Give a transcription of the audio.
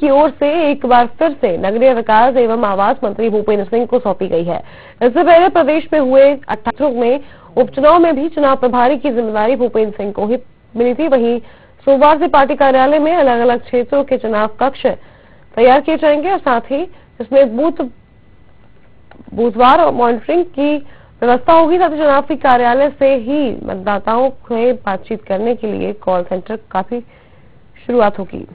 की ओर से एक बार फिर से नगरीय विकास एवं आवास मंत्री भूपेंद्र सिंह को सौंपी गई है। इससे पहले प्रदेश में हुए अट्ठारह में उपचुनाव में भी चुनाव प्रभारी की ज़िम्मेदारी भूपेंद्र सिंह को ही मिली थी। वहीं सोमवार से पार्टी कार्यालय में अलग अलग क्षेत्रों के चुनाव कक्ष तैयार किए जाएँगे और साथ ही इसमें बूथ, बुधवार और मॉनिटरिंग की व्यवस्था होगी। साथ ही चुनाव कार्यालय से ही मतदाताओं से बातचीत करने के लिए कॉल सेंटर काफ़ी शुरुआत होगी।